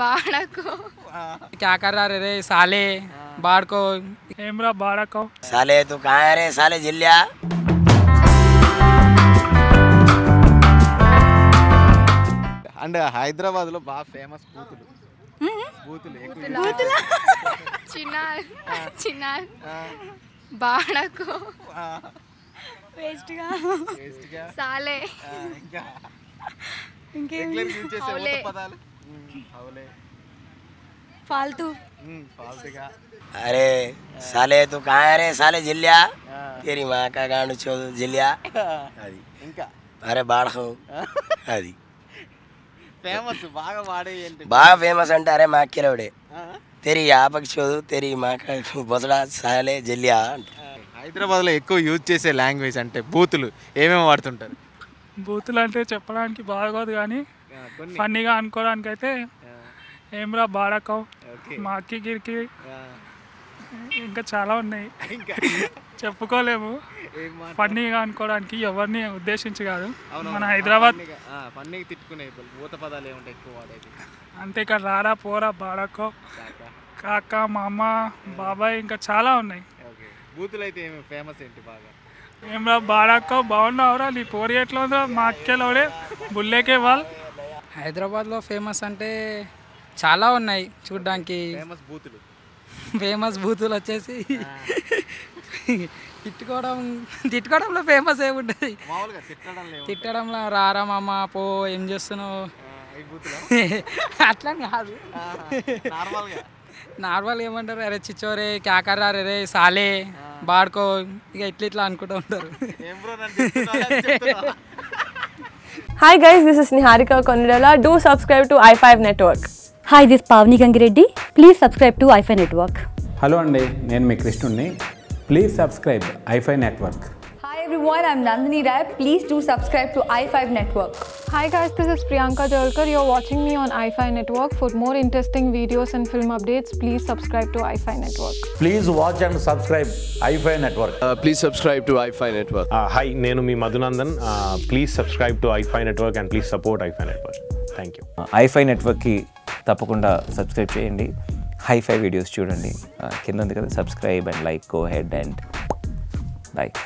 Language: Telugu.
బాడకు क्या कर रहा रे रे साले बाढ़ को ఏమ్రా బాడకో साले तू कहाँ है रे साले जिल्ल्या అండ్ హైదరాబాద్లో బాగా ఫేమస్ బూతులు బూతులు ఎక్కువ చిన్న చిన్న బాడకు వేస్ట్గా సాలే ఇంకా రెగ్యులర్ యూజ్ చేసే అవులే. ఊత పదాలు మ్మ్, అవులే फालतू మ్మ్, ఫాల్తుగా अरे साले तू कहाँ है रे साले जिल्ल्या तेरी माँ का गांड चोद जिल्ल्या అది ఇంకా అరే బాడకు అది ఫేమస్ బాగా వాడే ఏంటి బాగా ఫేమస్ అంటే అరే మా అక్కిరవుడే ఆ? తెరి ఆపకి చోదు తెరి మాక బొసడా సాలే జల్లియా అంట హైదరాబాద్లో ఎక్కువ యూజ్ చేసే లాంగ్వేజ్ అంటే బూతులు ఏమేమి వాడుతుంటారు బూతులు అంటే చెప్పడానికి బాగోదు కానీ ఆ, కొన్ని ఫన్నీగా అనుకోవడానికి అయితే ఏమ్రా బాడకో ఓకే. మా అక్కి గిరికి ఇంకా చాలా ఉన్నాయి. చెప్పుకోలేము. ఏం ఫన్నీగా అనుకోవడానికి ఎవరిని ఉద్దేశించి కాదు. మన హైదరాబాద్ ఫన్నీగా, ఆ, ఫన్నీగా తిట్టుకునే ఊత పదాలు ఏముంటాయి ఎక్కువ వాడేది? అంతే ఇక్కడ రారా పోరా బాడకో కాక. మామ బాబాయ్ ఇంకా చాలా ఉన్నాయి. ఓకే. బూతులు అయితే ఏమి ఫేమస్ ఏంటి బాగా? ఏమ్రా బాడకో బాగున్నావురా? నీ పోరి ఎట్లా ఉందో మా అక్కేలోడే బుల్లేకే వాళ్ళు హైదరాబాద్లో ఫేమస్ అంటే చాలా ఉన్నాయి చూడ్డానికి. ఫేమస్ బూతులు. ఫేమస్ బూతులు వచ్చేసి తిట్టుకోవడం తిట్టుకోవడంలో ఫేమస్ ఏముంటుంది తిట్టడంలో రారా మామ పో ఏం చేస్తున్నావు? అట్లా కాదు. నార్మల్గా. నార్మల్ ఏమంటారు? అరే చిచ్చోరే క్యాకర్రా రే సాలే బాడుకో ఇక ఇట్లా ఇట్లా అనుకుంటూ ఉంటారు. Hi guys, this is Niharika Konirala. Do subscribe to i5 Network. Hi this Pavani Gangireddy please subscribe to I five network hello అండి నేను మీ కృష్ణుడిని please subscribe I five network hi everyone I'm Nandini Roy please do subscribe to I five network Hi guys, this is Priyanka Jalkar. You're watching me on iFi Network. For more interesting videos and film updates, please subscribe to iFi Network. Please watch and subscribe iFi network please subscribe to iFi network hi నేను మీ Madhunandan. Please subscribe to iFi network and please support iFi network thank you iFi నెట్వర్క్కి తప్పకుండా సబ్స్క్రైబ్ చేయండి. హైఫై వీడియోస్ చూడండి. ఆ, కింద ఉంది కదా subscribe and like go ahead and like